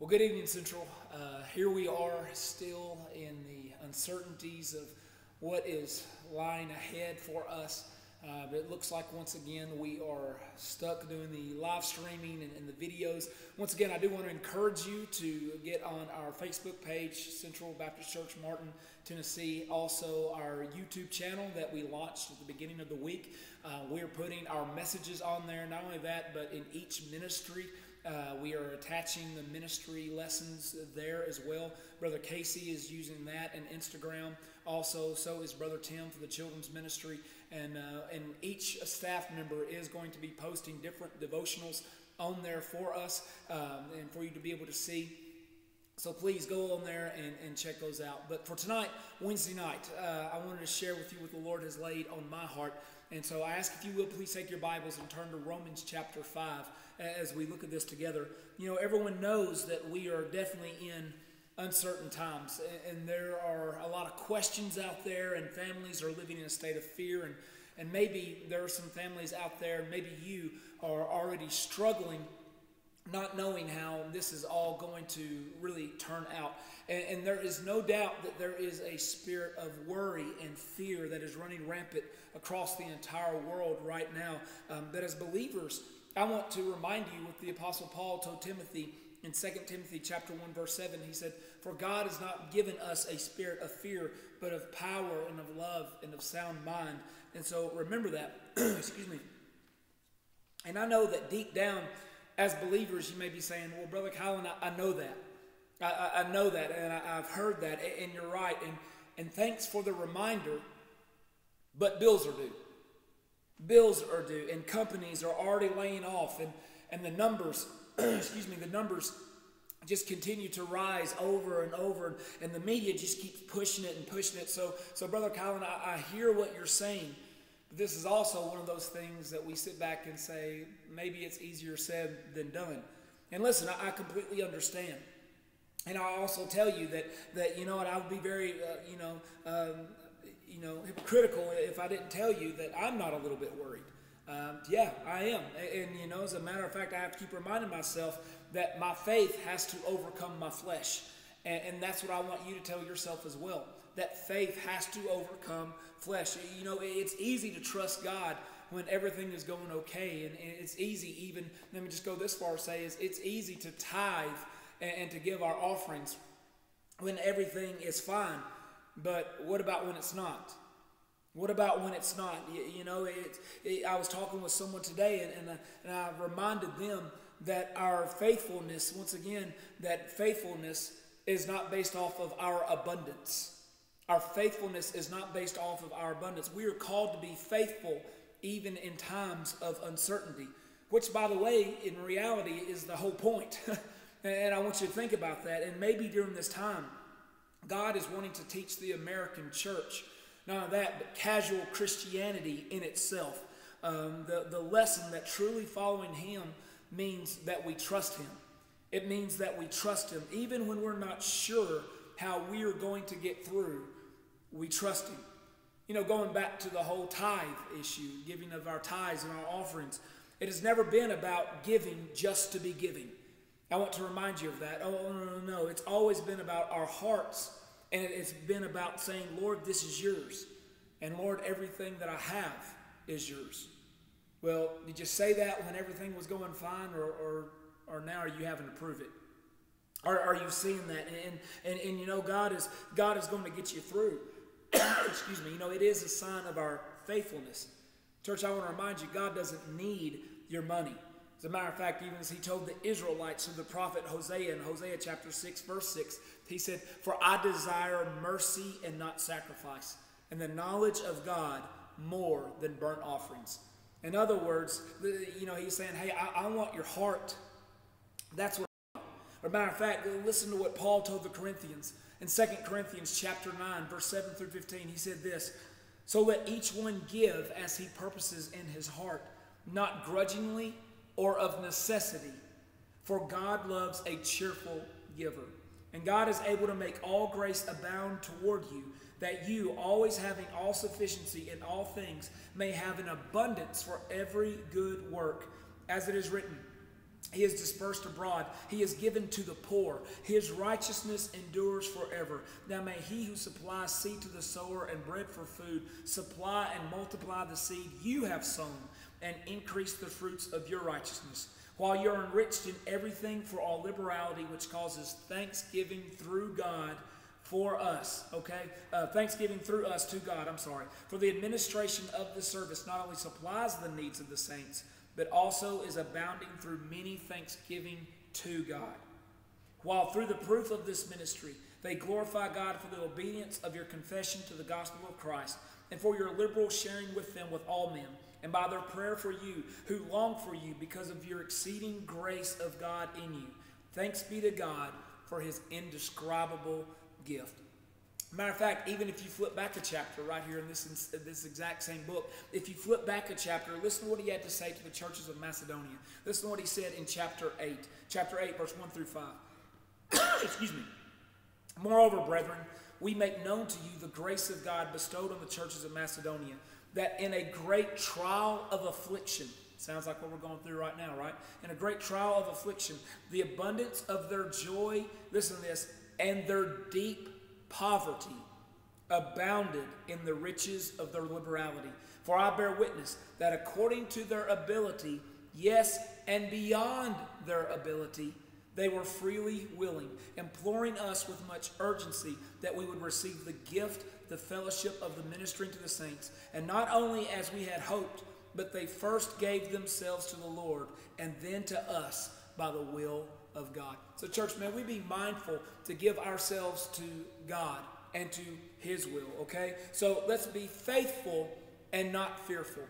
Well, good evening, Central. Uh, here we are still in the uncertainties of what is lying ahead for us. Uh, it looks like once again we are stuck doing the live streaming and, and, the videos. Once again, I do want to encourage you to get on our Facebook page, Central Baptist Church, Martin, Tennessee. Also, our YouTube channel that we launched at the beginning of the week. Uh, we're putting our messages on there. Not only that, but in each ministry. Uh, we are attaching the ministry lessons there as well. Brother Casey is using that and Instagram. Also, so is Brother Tim for the children's ministry. And, uh, and each staff member is going to be posting different devotionals on there for us um, and for you to be able to see. So please go on there and, and check those out. But for tonight, Wednesday night, uh, I wanted to share with you what the Lord has laid on my heart. And so I ask if you will please take your Bibles and turn to Romans chapter 5 as we look at this together. You know, everyone knows that we are definitely in uncertain times, and there are a lot of questions out there, and families are living in a state of fear. And, and maybe there are some families out there, maybe you are already struggling not knowing how this is all going to really turn out. And, and, there is no doubt that there is a spirit of worry and fear that is running rampant across the entire world right now. Um, that as believers, I want to remind you what the Apostle Paul told Timothy in 2 Timothy chapter 1 verse 7 he said for God has not given us a spirit of fear but of power and of love and of sound mind and so remember that excuse me and I know that deep down as believers you may be saying well brother Colin I, I know that. I, I, know that and I, have heard that and you're right and and thanks for the reminder but bills are due. Bills are due and companies are already laying off and, and the numbers excuse me the numbers just continue to rise over and over and the media just keeps pushing it and pushing it. So so brother colin i, I hear what you're saying this is also one of those things that we sit back and say maybe it's easier said than done and listen i, I completely understand and I also tell you that that you know what I would be very uh, you know um, you know, hypocritical if I didn't tell you that I'm not a little bit worried. Um, yeah, I am. And, and, you know, as a matter of fact, I have to keep reminding myself that my faith has to overcome my flesh. And, and that's what I want you to tell yourself as well. That faith has to overcome flesh. You know, it's easy to trust God when everything is going okay. And, it's easy, even, let me just go this far say, is it's easy to tithe and, and to give our offerings when everything is fine. But what about when it's not? What about when it's not? You, you know, it, it, I was talking with someone today, and, and, I, and I reminded them that our faithfulness, once again, that faithfulness is not based off of our abundance. Our faithfulness is not based off of our abundance. We are called to be faithful even in times of uncertainty, which, by the way, in reality is the whole point. and I want you to think about that. And maybe during this time, God is wanting to teach the American church, not only that, but casual Christianity in itself. Um, the, the lesson that truly following Him means that we trust Him. It means that we trust Him. Even when we're not sure how we are going to get through, we trust Him. You know, going back to the whole tithe issue, giving of our tithes and our offerings, it has never been about giving just to be giving. I want to remind you of that. Oh, no, no, no. It's always been about our hearts, and it's been about saying, Lord, this is yours. And Lord, everything that I have is yours. Well, did you say that when everything was going fine, or, or, or now are you having to prove it? Are, are you seeing that? And, and, and you know, God is, God is going to get you through. Excuse me. You know, it is a sign of our faithfulness. Church, I want to remind you, God doesn't need your money. As a matter of fact, even as he told the Israelites through the prophet Hosea in Hosea chapter 6, verse 6, he said, For I desire mercy and not sacrifice, and the knowledge of God more than burnt offerings. In other words, you know, he's saying, Hey, I, I want your heart. That's what As a matter of fact, listen to what Paul told the Corinthians. In 2 Corinthians chapter 9, verse 7 through 15, he said this So let each one give as he purposes in his heart, not grudgingly or of necessity, for God loves a cheerful giver. And God is able to make all grace abound toward you, that you, always having all sufficiency in all things, may have an abundance for every good work. As it is written, He is dispersed abroad. He is given to the poor. His righteousness endures forever. Now may he who supplies seed to the sower and bread for food supply and multiply the seed you have sown and increase the fruits of your righteousness, while you're enriched in everything for all liberality, which causes thanksgiving through God for us, okay? Uh, thanksgiving through us to God, I'm sorry. For the administration of the service not only supplies the needs of the saints, but also is abounding through many thanksgiving to God. While through the proof of this ministry, they glorify God for the obedience of your confession to the gospel of Christ, and for your liberal sharing with them with all men, and by their prayer for you, who long for you because of your exceeding grace of God in you. Thanks be to God for his indescribable gift. Matter of fact, even if you flip back a chapter right here in this, in this exact same book, if you flip back a chapter, listen to what he had to say to the churches of Macedonia. Listen to what he said in chapter 8, chapter 8, verse 1 through 5. Excuse me. Moreover, brethren, we make known to you the grace of God bestowed on the churches of Macedonia, that in a great trial of affliction, sounds like what we're going through right now, right? In a great trial of affliction, the abundance of their joy, listen to this, and their deep poverty abounded in the riches of their liberality. For I bear witness that according to their ability, yes, and beyond their ability, they were freely willing, imploring us with much urgency that we would receive the gift, the fellowship of the ministering to the saints. And not only as we had hoped, but they first gave themselves to the Lord and then to us by the will of God. So, church, may we be mindful to give ourselves to God and to His will, okay? So, let's be faithful and not fearful,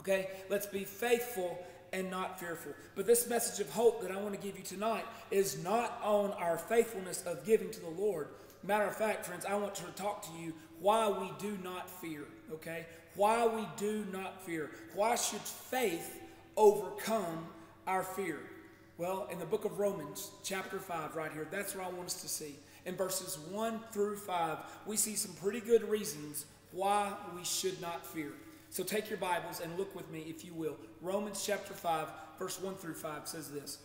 okay? Let's be faithful and not fearful. But this message of hope that I want to give you tonight is not on our faithfulness of giving to the Lord. Matter of fact, friends, I want to talk to you why we do not fear, okay? Why we do not fear. Why should faith overcome our fear? Well, in the book of Romans, chapter 5, right here, that's what I want us to see. In verses 1 through 5, we see some pretty good reasons why we should not fear. So take your Bibles and look with me, if you will. Romans chapter 5, verse 1 through 5 says this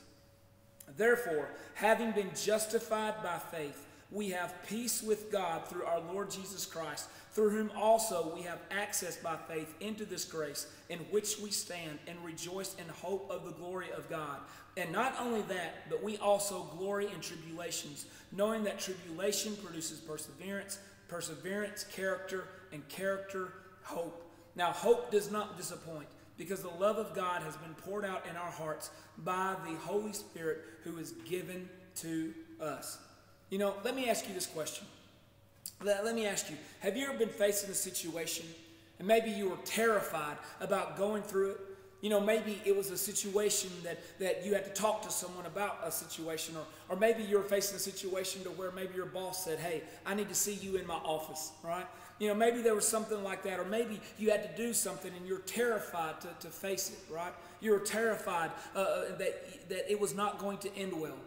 Therefore, having been justified by faith, we have peace with God through our Lord Jesus Christ, through whom also we have access by faith into this grace in which we stand and rejoice in hope of the glory of God. And not only that, but we also glory in tribulations, knowing that tribulation produces perseverance, perseverance, character, and character, hope. Now, hope does not disappoint because the love of God has been poured out in our hearts by the Holy Spirit who is given to us. You know, let me ask you this question. Let, let me ask you have you ever been facing a situation and maybe you were terrified about going through it? You know, maybe it was a situation that, that you had to talk to someone about a situation, or, or maybe you were facing a situation to where maybe your boss said, Hey, I need to see you in my office, right? You know, maybe there was something like that, or maybe you had to do something and you're terrified to, to face it, right? You were terrified uh, uh that, that it was not going to end well.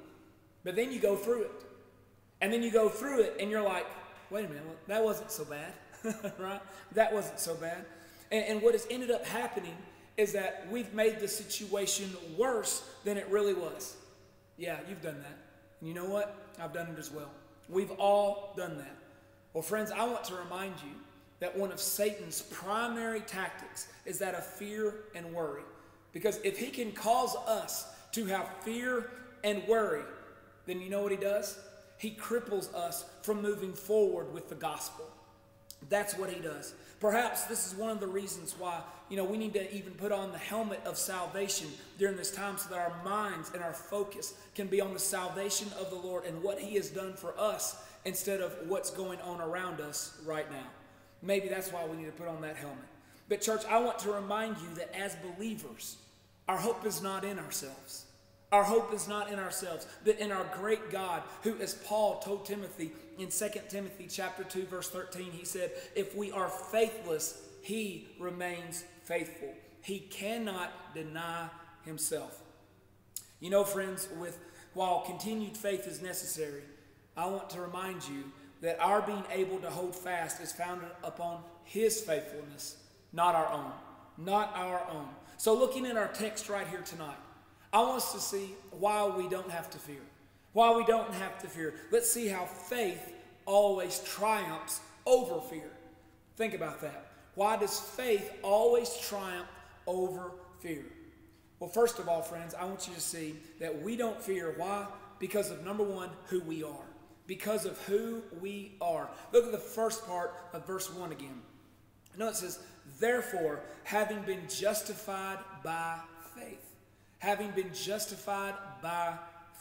But then you go through it. And then you go through it and you're like, wait a minute, that wasn't so bad, right? That wasn't so bad. And, and what has ended up happening is that we've made the situation worse than it really was. Yeah, you've done that. And you know what? I've done it as well. We've all done that. Well, friends, I want to remind you that one of Satan's primary tactics is that of fear and worry. Because if he can cause us to have fear and worry, then you know what he does? He cripples us from moving forward with the gospel. That's what he does. Perhaps this is one of the reasons why, you know, we need to even put on the helmet of salvation during this time so that our minds and our focus can be on the salvation of the Lord and what he has done for us instead of what's going on around us right now. Maybe that's why we need to put on that helmet. But, church, I want to remind you that as believers, our hope is not in ourselves. Our hope is not in ourselves, but in our great God, who, as Paul told Timothy in 2 Timothy chapter 2, verse 13, he said, If we are faithless, he remains faithful. He cannot deny himself. You know, friends, with while continued faith is necessary, I want to remind you that our being able to hold fast is founded upon his faithfulness, not our own. Not our own. So, looking at our text right here tonight, I want us to see why we don't have to fear. Why we don't have to fear. Let's see how faith always triumphs over fear. Think about that. Why does faith always triumph over fear? Well, first of all, friends, I want you to see that we don't fear. Why? Because of number one, who we are. Because of who we are. Look at the first part of verse 1 again. Notice it says, Therefore, having been justified by faith. Having been justified by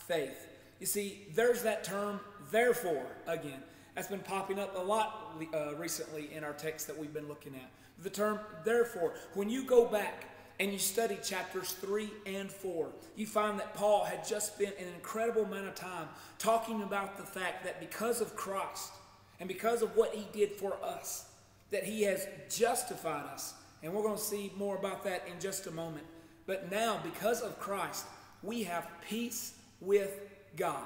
faith. You see, there's that term, therefore, again. That's been popping up a lot uh, recently in our text that we've been looking at. The term, therefore. When you go back and you study chapters 3 and 4, you find that Paul had just spent an incredible amount of time talking about the fact that because of Christ and because of what he did for us, that he has justified us. And we're going to see more about that in just a moment. But now, because of Christ, we have peace with God.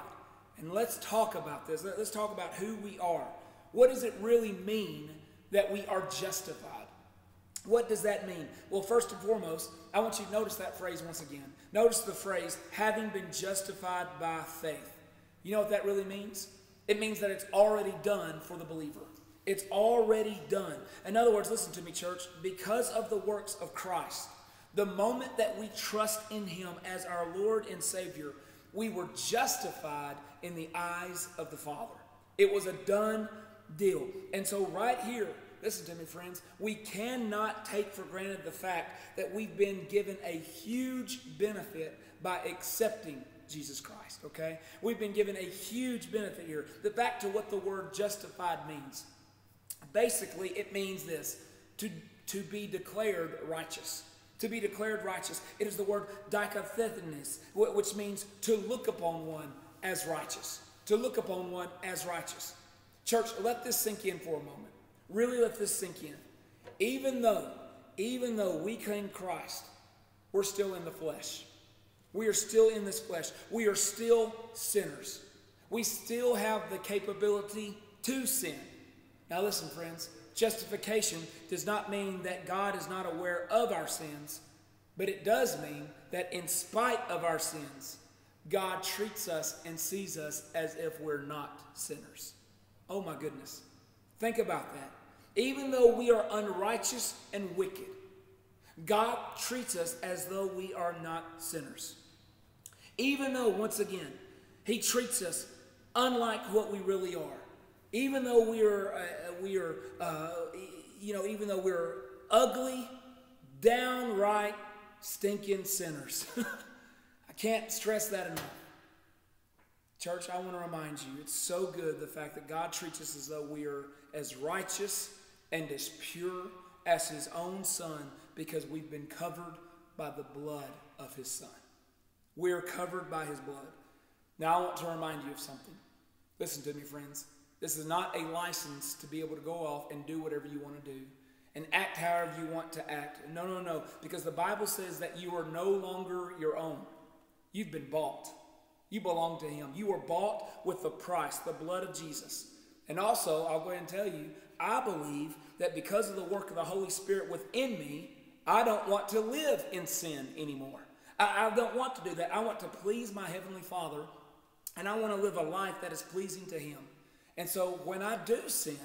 And let's talk about this. Let's talk about who we are. What does it really mean that we are justified? What does that mean? Well, first and foremost, I want you to notice that phrase once again. Notice the phrase, having been justified by faith. You know what that really means? It means that it's already done for the believer. It's already done. In other words, listen to me, church. Because of the works of Christ, the moment that we trust in Him as our Lord and Savior, we were justified in the eyes of the Father. It was a done deal. And so, right here, listen to me, friends, we cannot take for granted the fact that we've been given a huge benefit by accepting Jesus Christ, okay? We've been given a huge benefit here. But back to what the word justified means. Basically, it means this to, to be declared righteous. To be declared righteous. It is the word dikathethenes, which means to look upon one as righteous. To look upon one as righteous. Church, let this sink in for a moment. Really let this sink in. Even though, even though we claim Christ, we're still in the flesh. We are still in this flesh. We are still sinners. We still have the capability to sin. Now, listen, friends, justification does not mean that God is not aware of our sins, but it does mean that in spite of our sins, God treats us and sees us as if we're not sinners. Oh, my goodness. Think about that. Even though we are unrighteous and wicked, God treats us as though we are not sinners. Even though, once again, He treats us unlike what we really are. Even though we are, uh, we are, uh, you know, even though we're ugly, downright stinking sinners. I can't stress that enough. Church, I want to remind you, it's so good the fact that God treats us as though we are as righteous and as pure as His own Son because we've been covered by the blood of His Son. We are covered by His blood. Now, I want to remind you of something. Listen to me, friends. This is not a license to be able to go off and do whatever you want to do and act however you want to act. No, no, no. Because the Bible says that you are no longer your own. You've been bought. You belong to Him. You were bought with the price, the blood of Jesus. And also, I'll go ahead and tell you, I believe that because of the work of the Holy Spirit within me, I don't want to live in sin anymore. I, I don't want to do that. I want to please my Heavenly Father, and I want to live a life that is pleasing to Him. And so when I do sin,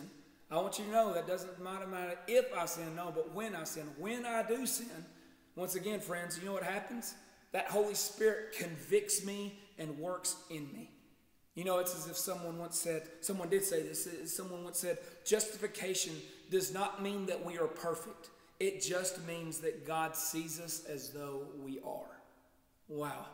I want you to know that doesn't matter if I sin, no, but when I sin. When I do sin, once again, friends, you know what happens? That Holy Spirit convicts me and works in me. You know, it's as if someone once said, someone did say this, someone once said, justification does not mean that we are perfect. It just means that God sees us as though we are. Wow,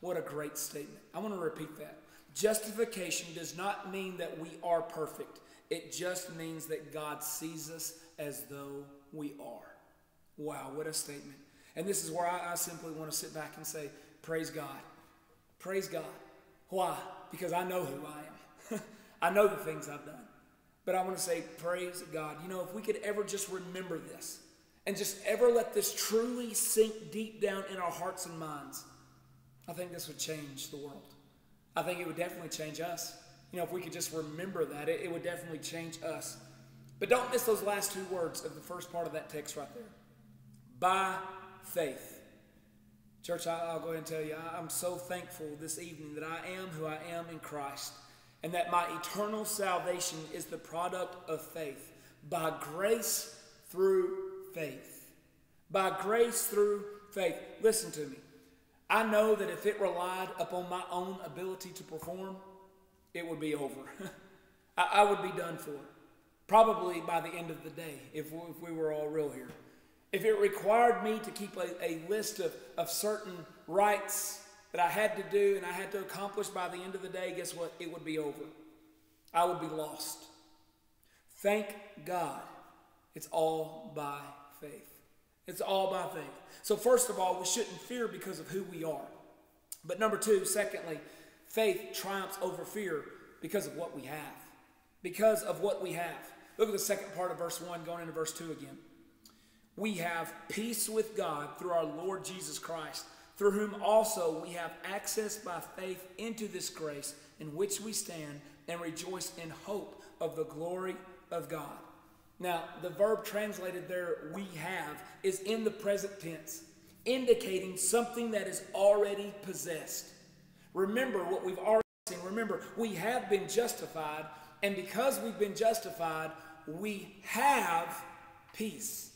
what a great statement. I want to repeat that. Justification does not mean that we are perfect. It just means that God sees us as though we are. Wow, what a statement. And this is where I, I simply want to sit back and say, Praise God. Praise God. Why? Because I know who I am. I know the things I've done. But I want to say, Praise God. You know, if we could ever just remember this and just ever let this truly sink deep down in our hearts and minds, I think this would change the world. I think it would definitely change us. You know, if we could just remember that, it, it would definitely change us. But don't miss those last two words of the first part of that text right there. By faith. Church, I, will go ahead and tell you, I'm so thankful this evening that I am who I am in Christ and that my eternal salvation is the product of faith by grace through faith. By grace through faith. Listen to me. I know that if it relied upon my own ability to perform, it would be over. I, I, would be done for. Probably by the end of the day, if we, if we were all real here. If it required me to keep a, a list of, of certain rights that I had to do and I had to accomplish by the end of the day, guess what? It would be over. I would be lost. Thank God it's all by faith. It's all by faith. So, first of all, we shouldn't fear because of who we are. But number two, secondly, faith triumphs over fear because of what we have. Because of what we have. Look at the second part of verse 1 going into verse 2 again. We have peace with God through our Lord Jesus Christ, through whom also we have access by faith into this grace in which we stand and rejoice in hope of the glory of God. Now, the verb translated there, we have, is in the present tense, indicating something that is already possessed. Remember what we've already seen. Remember, we have been justified, and because we've been justified, we have peace.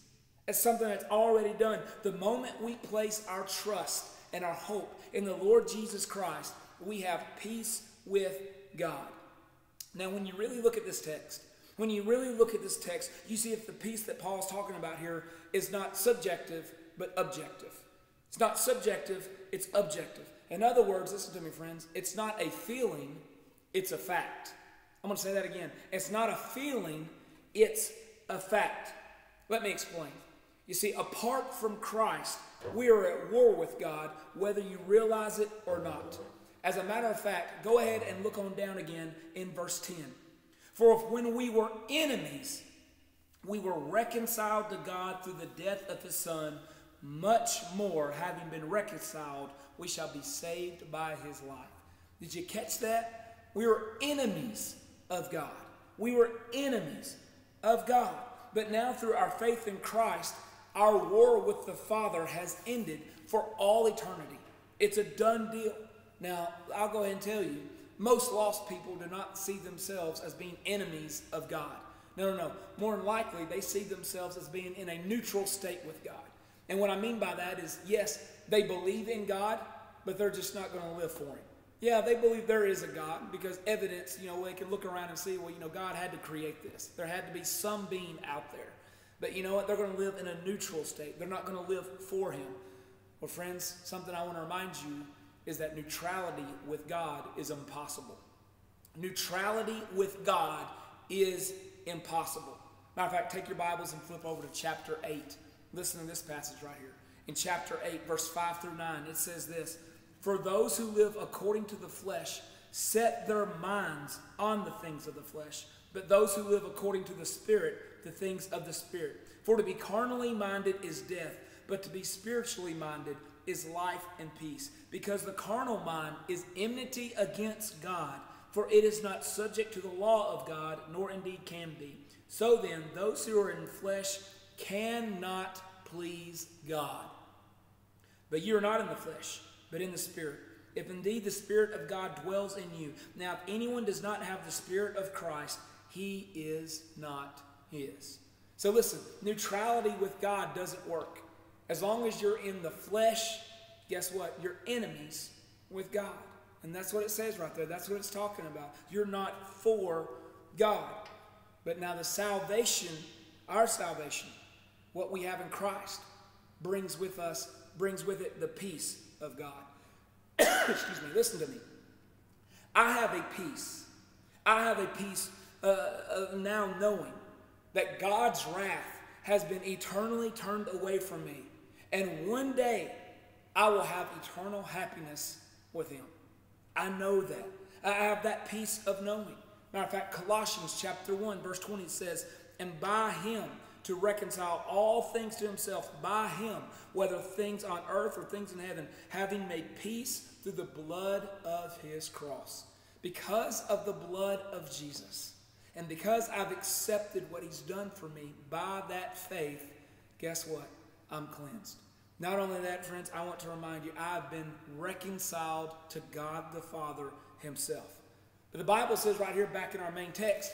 It's something that's already done. The moment we place our trust and our hope in the Lord Jesus Christ, we have peace with God. Now, when you really look at this text, when you really look at this text, you see that the peace that Paul's talking about here is not subjective, but objective. It's not subjective, it's objective. In other words, listen to me, friends, it's not a feeling, it's a fact. I'm going to say that again. It's not a feeling, it's a fact. Let me explain. You see, apart from Christ, we are at war with God, whether you realize it or not. As a matter of fact, go ahead and look on down again in verse 10. For if when we were enemies, we were reconciled to God through the death of his Son, much more, having been reconciled, we shall be saved by his life. Did you catch that? We were enemies of God. We were enemies of God. But now, through our faith in Christ, our war with the Father has ended for all eternity. It's a done deal. Now, I'll go ahead and tell you most lost people do not see themselves as being enemies of God. No, no, no. More than likely, they see themselves as being in a neutral state with God. And what I mean by that is, yes, they believe in God, but they're just not going to live for Him. Yeah, they believe there is a God because evidence, you know, they can look around and see, well, you know, God had to create this. There had to be some being out there. But you know what? They're going to live in a neutral state. They're not going to live for Him. Well, friends, something I want to remind you is that neutrality with God is impossible. Neutrality with God is impossible. Matter of fact, take your Bibles and flip over to chapter 8. Listen to this passage right here. In chapter 8, verse 5 through 9, it says this For those who live according to the flesh set their minds on the things of the flesh, but those who live according to the Spirit, the things of the Spirit. For to be carnally minded is death, but to be spiritually minded is life and peace, because the carnal mind is enmity against God, for it is not subject to the law of God, nor indeed can be. So then, those who are in flesh cannot please God. But you are not in the flesh, but in the Spirit. If indeed the Spirit of God dwells in you. Now, if anyone does not have the Spirit of Christ, he is not his. So listen, neutrality with God doesn't work. As long as you're in the flesh, guess what? You're enemies with God. And that's what it says right there. That's what it's talking about. You're not for God. But now the salvation, our salvation, what we have in Christ, brings with us, brings with it the peace of God. Excuse me, listen to me. I have a peace. I have a peace uh, now knowing that God's wrath has been eternally turned away from me and one day I will have eternal happiness with him. I know that. I have that peace of knowing. Matter of fact, Colossians chapter 1, verse 20 says, And by him to reconcile all things to himself, by him, whether things on earth or things in heaven, having made peace through the blood of his cross. Because of the blood of Jesus, and because I've accepted what he's done for me by that faith, guess what? I'm cleansed. Not only that, friends, I want to remind you, I've been reconciled to God the Father Himself. But the Bible says right here, back in our main text,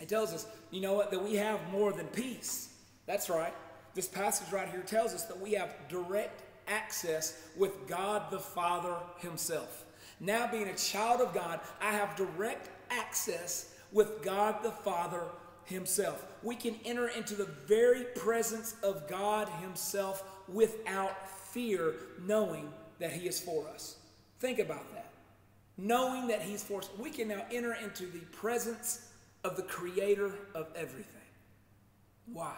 it tells us, you know what, that we have more than peace. That's right. This passage right here tells us that we have direct access with God the Father Himself. Now, being a child of God, I have direct access with God the Father Himself. We can enter into the very presence of God Himself without fear, knowing that He is for us. Think about that. Knowing that He's for us, we can now enter into the presence of the Creator of everything. Wow.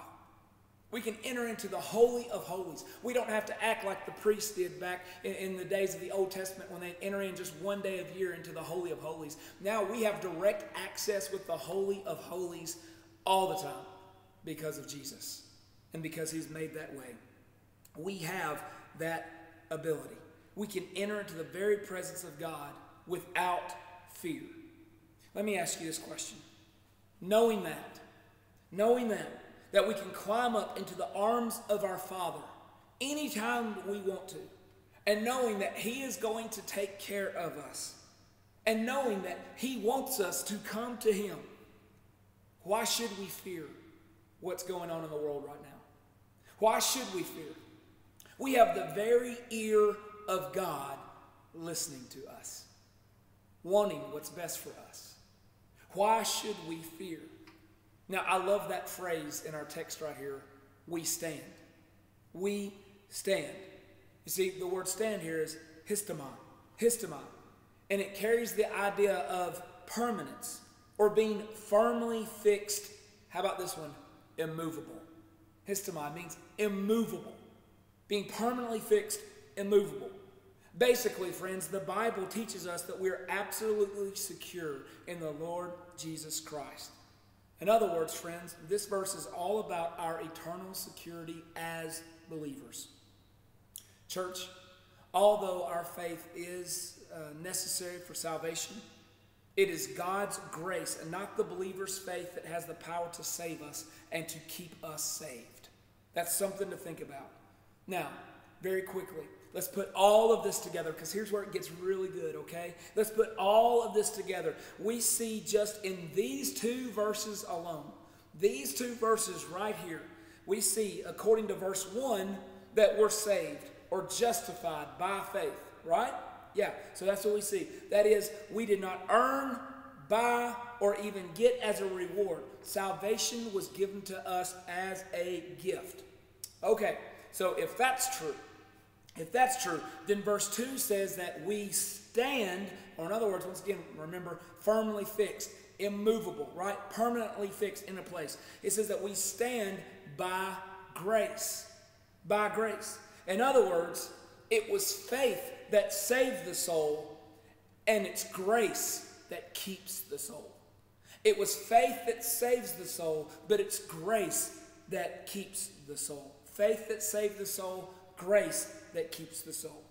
We can enter into the Holy of Holies. We don't have to act like the priests did back in, in, the days of the Old Testament when they enter in just one day of year into the Holy of Holies. Now we have direct access with the Holy of Holies all the time because of Jesus and because He's made that way. We have that ability. We can enter into the very presence of God without fear. Let me ask you this question. Knowing that, knowing that, that we can climb up into the arms of our Father anytime we want to, and knowing that He is going to take care of us, and knowing that He wants us to come to Him, why should we fear what's going on in the world right now? Why should we fear? We have the very ear of God listening to us, wanting what's best for us. Why should we fear? Now, I love that phrase in our text right here we stand. We stand. You see, the word stand here is histamon, histamon, and it carries the idea of permanence or being firmly fixed. How about this one? Immovable. Histamon means immovable, being permanently fixed, immovable. Basically, friends, the Bible teaches us that we are absolutely secure in the Lord Jesus Christ. In other words, friends, this verse is all about our eternal security as believers. Church, although our faith is uh, necessary for salvation, it is God's grace and not the believer's faith that has the power to save us and to keep us saved. That's something to think about. Now, very quickly, Let's put all of this together because here's where it gets really good, okay? Let's put all of this together. We see just in these two verses alone, these two verses right here, we see, according to verse 1, that we're saved or justified by faith, right? Yeah, so that's what we see. That is, we did not earn, buy, or even get as a reward. Salvation was given to us as a gift. Okay, so if that's true, if that's true, then verse 2 says that we stand, or in other words, once again, remember, firmly fixed, immovable, right? Permanently fixed in a place. It says that we stand by grace. By grace. In other words, it was faith that saved the soul, and it's grace that keeps the soul. It was faith that saves the soul, but it's grace that keeps the soul. Faith that saved the soul, grace that keeps the soul.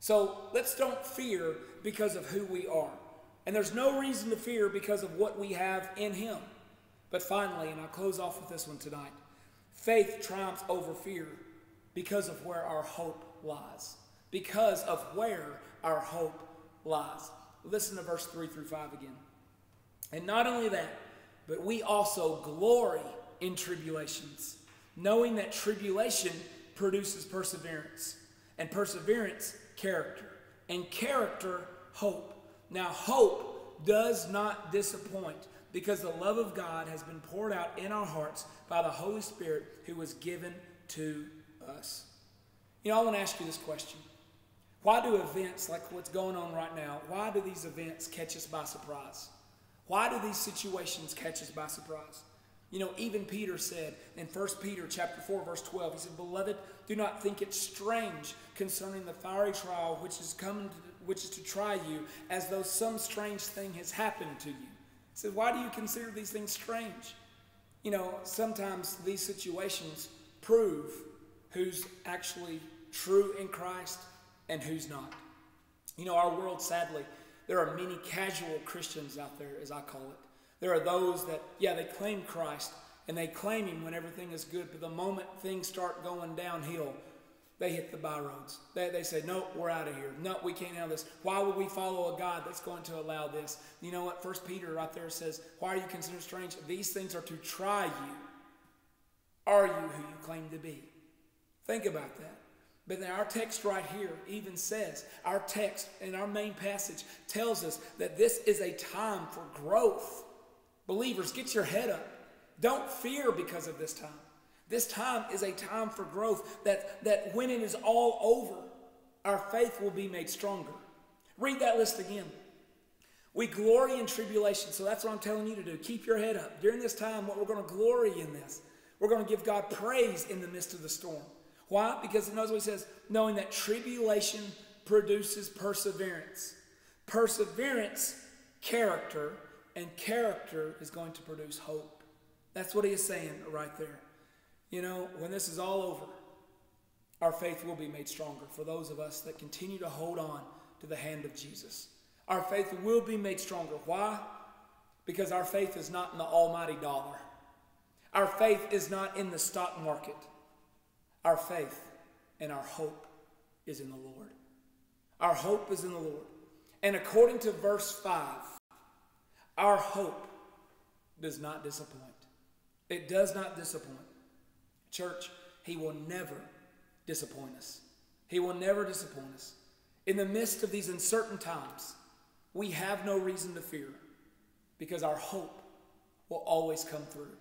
So let's don't fear because of who we are. And there's no reason to fear because of what we have in Him. But finally, and I'll close off with this one tonight faith triumphs over fear because of where our hope lies. Because of where our hope lies. Listen to verse 3 through 5 again. And not only that, but we also glory in tribulations, knowing that tribulation produces perseverance and perseverance, character, and character, hope. Now, hope does not disappoint because the love of God has been poured out in our hearts by the Holy Spirit who was given to us. You know, I want to ask you this question. Why do events like what's going on right now, why do these events catch us by surprise? Why do these situations catch us by surprise? You know, even Peter said in 1 Peter chapter 4, verse 12, he said, Beloved, do not think it strange concerning the fiery trial which is coming to, which is to try you, as though some strange thing has happened to you. He said, Why do you consider these things strange? You know, sometimes these situations prove who's actually true in Christ and who's not. You know, our world, sadly, there are many casual Christians out there, as I call it there are those that, yeah, they claim Christ and they claim Him when everything is good, but the moment things start going downhill, they hit the byroads. They, they say, no, we're out of here. No, we can't handle this. Why would we follow a God that's going to allow this? You know what? First Peter right there says, why are you considered strange? These things are to try you. Are you who you claim to be? Think about that. But then our text right here even says, our text in our main passage tells us that this is a time for growth. Believers, get your head up. Don't fear because of this time. This time is a time for growth that, that when it is all over, our faith will be made stronger. Read that list again. We glory in tribulation. So that's what I'm telling you to do. Keep your head up. During this time, what we're going to glory in this. We're going to give God praise in the midst of the storm. Why? Because it knows what he says, knowing that tribulation produces perseverance. Perseverance, character, and character is going to produce hope. That's what he is saying right there. You know, when this is all over, our faith will be made stronger for those of us that continue to hold on to the hand of Jesus. Our faith will be made stronger. Why? Because our faith is not in the almighty dollar. Our faith is not in the stock market. Our faith and our hope is in the Lord. Our hope is in the Lord. And according to verse 5, our hope does not disappoint. It does not disappoint. Church, He will never disappoint us. He will never disappoint us. In the midst of these uncertain times, we have no reason to fear because our hope will always come through.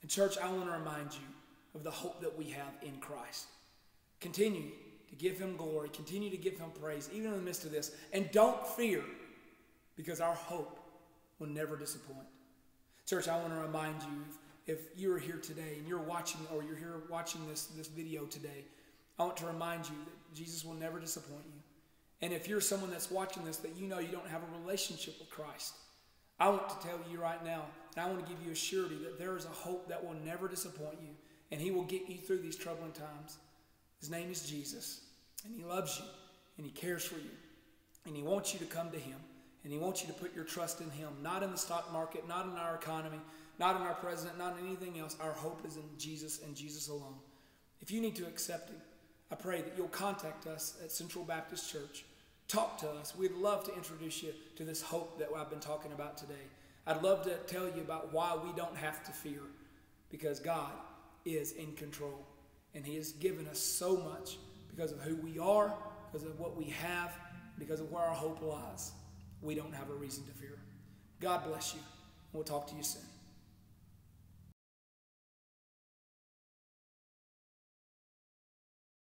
And, church, I want to remind you of the hope that we have in Christ. Continue to give Him glory, continue to give Him praise, even in the midst of this. And don't fear because our hope will never disappoint. Church, I want to remind you if you're here today and you're watching or you're here watching this, this video today, I want to remind you that Jesus will never disappoint you. And if you're someone that's watching this that you know you don't have a relationship with Christ, I want to tell you right now, and I want to give you a surety that there is a hope that will never disappoint you, and He will get you through these troubling times. His name is Jesus, and He loves you, and He cares for you, and He wants you to come to Him, and He wants you to put your trust in Him, not in the stock market, not in our economy, not in our president, not in anything else. Our hope is in Jesus and Jesus alone. If you need to accept Him, I pray that you'll contact us at Central Baptist Church. Talk to us. We'd love to introduce you to this hope that I've been talking about today. I'd love to tell you about why we don't have to fear because God is in control and He has given us so much because of who we are, because of what we have, because of where our hope lies. We don't have a reason to fear. God bless you. We'll talk to you soon.